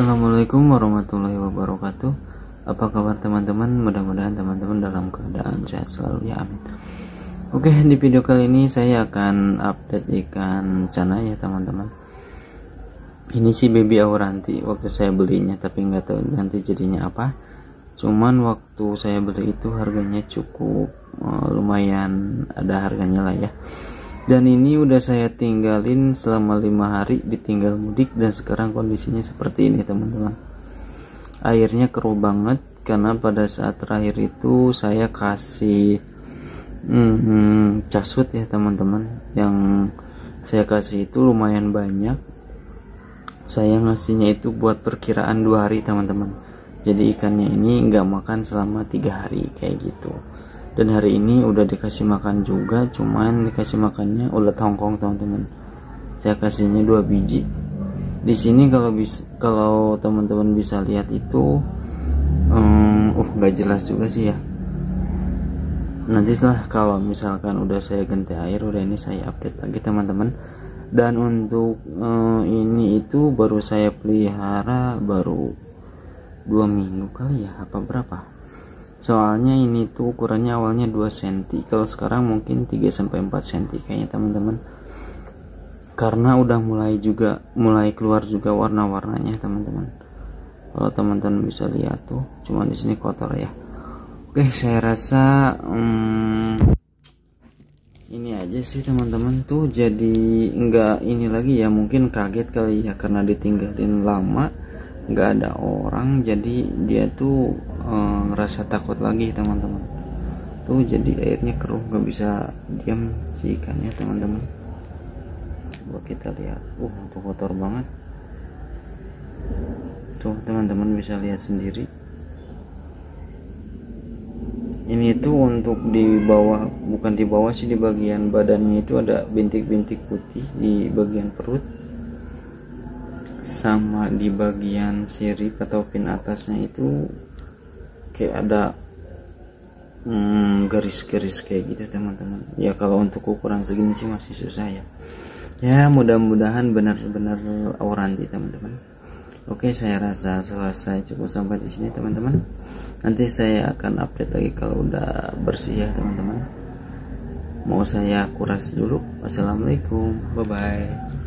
Assalamualaikum warahmatullahi wabarakatuh. Apa kabar teman-teman? Mudah-mudahan teman-teman dalam keadaan sehat selalu ya amin. Oke di video kali ini saya akan update ikan cana ya teman-teman. Ini si baby auranti waktu saya belinya Tapi nggak tahu nanti jadinya apa. Cuman waktu saya beli itu harganya cukup uh, lumayan ada harganya lah ya dan ini udah saya tinggalin selama lima hari ditinggal mudik dan sekarang kondisinya seperti ini teman-teman. Airnya keruh banget karena pada saat terakhir itu saya kasih hmm, casut ya teman-teman. Yang saya kasih itu lumayan banyak. Saya ngasihnya itu buat perkiraan dua hari teman-teman. Jadi ikannya ini nggak makan selama tiga hari kayak gitu dan hari ini udah dikasih makan juga cuman dikasih makannya ulat Hongkong teman-teman. Saya kasihnya dua biji. Di sini kalau bisa kalau teman-teman bisa lihat itu um, uh nggak jelas juga sih ya. Nanti setelah kalau misalkan udah saya ganti air udah ini saya update lagi teman-teman. Dan untuk uh, ini itu baru saya pelihara baru dua minggu kali ya apa berapa soalnya ini tuh ukurannya awalnya 2 cm kalau sekarang mungkin 3-4 cm kayaknya teman-teman. Karena udah mulai juga mulai keluar juga warna-warnanya teman-teman. Kalau teman-teman bisa lihat tuh cuma di sini kotor ya. Oke saya rasa hmm, ini aja sih teman-teman. Tuh jadi enggak ini lagi ya mungkin kaget kali ya karena ditinggalin lama nggak ada orang. Jadi dia tuh e, ngerasa takut lagi teman-teman. Tuh jadi airnya keruh nggak bisa diam si ikannya teman-teman. Coba kita lihat. Uh tuh kotor banget. Tuh teman-teman bisa lihat sendiri. Ini tuh untuk di bawah bukan di bawah sih di bagian badannya itu ada bintik-bintik putih di bagian perut. Sama di bagian sirip atau pin atasnya itu kayak ada hmm, garis-garis hmm, kayak gitu teman-teman. Ya kalau untuk ukuran segini sih masih susah ya. Ya mudah-mudahan benar-benar auranti teman-teman. Oke saya rasa selesai. Cukup sampai di sini teman-teman. Nanti saya akan update lagi kalau udah bersih ya teman-teman. Mau saya kuras dulu. Assalamualaikum bye bye